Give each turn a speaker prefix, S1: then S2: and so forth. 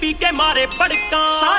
S1: ਪੀ ਕੇ ਮਾਰੇ ਬੜਕਾਂ ਸਾਰੇ